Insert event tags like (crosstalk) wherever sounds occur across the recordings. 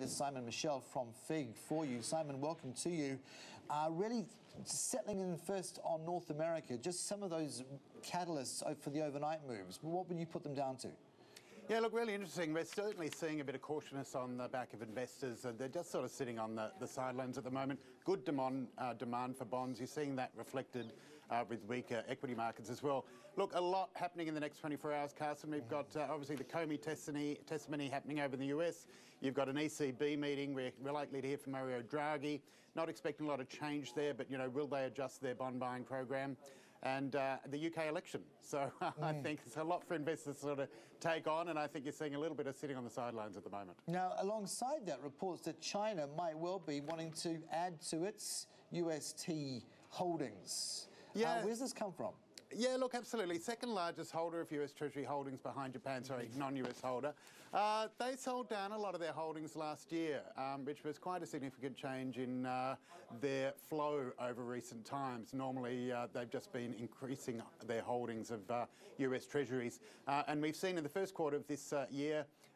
Simon Michell from FIIG for you. Simon, welcome to you. Uh, really settling in first on North America, just some of those catalysts for the overnight moves. What would you put them down to? Yeah, look, really interesting. We're certainly seeing a bit of cautiousness on the back of investors. They're just sort of sitting on the, the sidelines at the moment. Good demand, uh, demand for bonds. You're seeing that reflected uh, with weaker equity markets as well. Look, a lot happening in the next 24 hours, Carson. We've got uh, obviously the Comey testimony, testimony happening over in the US. You've got an ECB meeting. We're, we're likely to hear from Mario Draghi. Not expecting a lot of change there, but, you know, will they adjust their bond buying program? And uh, the UK election. So (laughs) mm. I think it's a lot for investors to sort of take on, and I think you're seeing a little bit of sitting on the sidelines at the moment. Now, alongside that, reports that China might well be wanting to add to its UST holdings. Yeah. Uh, where's this come from? Yeah, look, absolutely. Second largest holder of US Treasury holdings behind Japan, sorry, non-US holder. Uh, they sold down a lot of their holdings last year, um, which was quite a significant change in uh, their flow over recent times. Normally, uh, they've just been increasing their holdings of US uh, Treasuries. Uh, and we've seen in the first quarter of this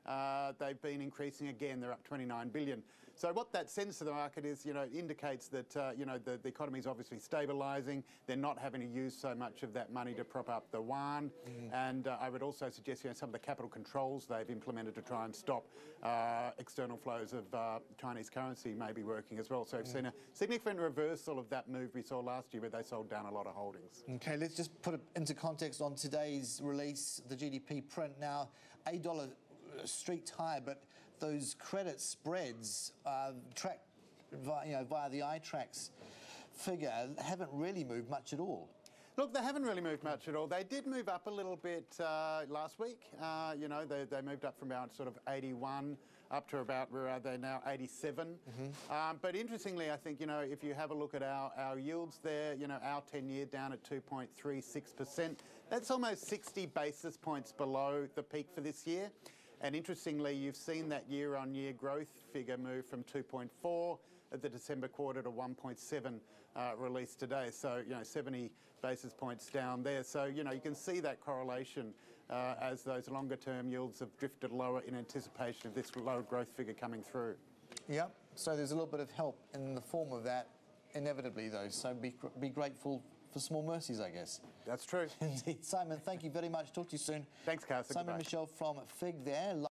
uh, they've been increasing again. They're up 29 billion. So what that sends to the market is, you know, it indicates that, you know, the, the economy is obviously stabilising. They're not having to use so much of that that money to prop up the yuan. Mm. And uh, I would also suggest you know, some of the capital controls they've implemented to try and stop uh, external flows of uh, Chinese currency may be working as well. So we've mm. seen a significant reversal of that move we saw last year where they sold down a lot of holdings. Okay, let's just put it into context on today's release, the GDP print. Now, a dollar streaked high, but those credit spreads uh, track via, you know, via the iTraxx figure haven't really moved much at all. Look, they haven't really moved much at all. They did move up a little bit uh, last week. Uh, you know, they, they moved up from about sort of 81 up to about, where are they now, 87. Mm -hmm. um, but interestingly, I think, you know, if you have a look at our, our yields there, you know, our 10-year down at 2.36%, that's almost 60 basis points below the peak for this year. And interestingly, you've seen that year-on-year -year growth figure move from 2.4 at the December quarter to 1.7 uh, released today. So, you know, 70 basis points down there. So, you know, you can see that correlation uh, as those longer term yields have drifted lower in anticipation of this low growth figure coming through. Yep. So there's a little bit of help in the form of that, inevitably, though. So be, be grateful for small mercies, I guess. That's true. (laughs) Indeed. Simon, thank you very much. Talk to you soon. Thanks, Carsten. Simon Goodbye. Michell from FIIG there.